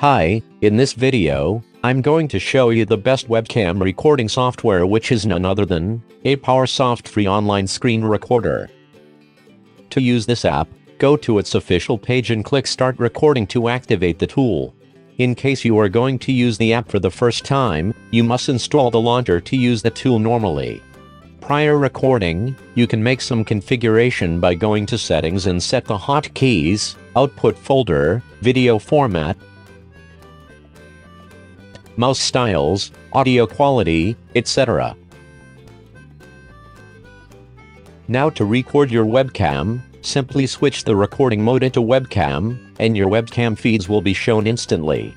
Hi, in this video, I'm going to show you the best webcam recording software which is none other than Apowersoft free online screen recorder. To use this app, go to its official page and click start recording to activate the tool. In case you are going to use the app for the first time, you must install the launcher to use the tool normally. Prior recording, you can make some configuration by going to settings and set the hotkeys, output folder, video format, mouse styles, audio quality, etc. Now to record your webcam, simply switch the recording mode into webcam, and your webcam feeds will be shown instantly.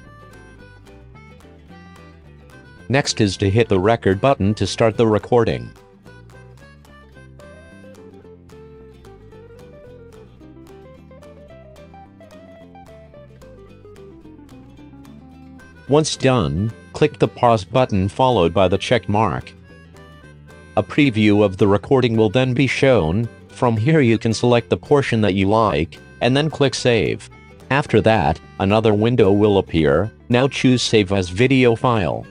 Next is to hit the record button to start the recording. Once done, click the pause button followed by the check mark. A preview of the recording will then be shown, from here you can select the portion that you like, and then click save. After that, another window will appear, now choose save as video file.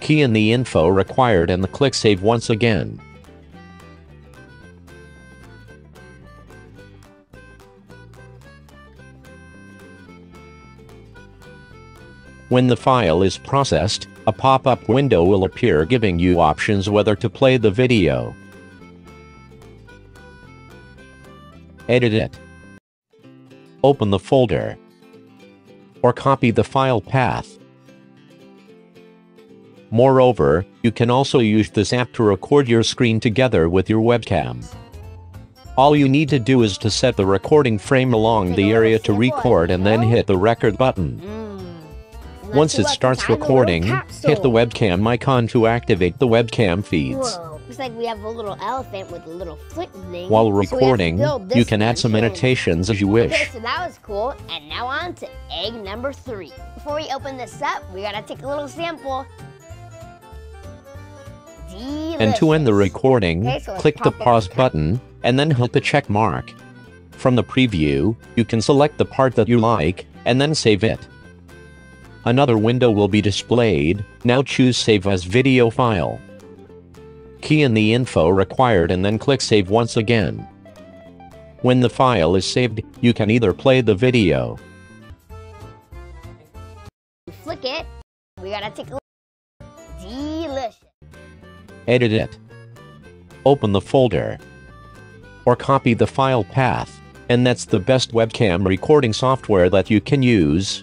Key in the info required and the click save once again. When the file is processed, a pop-up window will appear giving you options whether to play the video, edit it, open the folder, or copy the file path. Moreover, you can also use this app to record your screen together with your webcam. All you need to do is to set the recording frame along the area to record and then hit the record button. Once it starts recording, hit the webcam icon to activate the webcam feeds. Whoa, looks like we have a little elephant with a little foot thing. While So we have to recording, build you can add some annotations as you wish. Okay, so that was cool. And now on to egg number three. Before we open this up, we gotta take a little sample. Delicious. And to end the recording, Okay, so click the pause button, and then hit the check mark. From the preview, you can select the part that you like, and then save it. Another window will be displayed, now choose Save as Video File. Key in the info required and then click Save once again. When the file is saved, you can either play the video, Flick it. We gotta take a look. Delicious. edit it, open the folder, or copy the file path. And that's the best webcam recording software that you can use.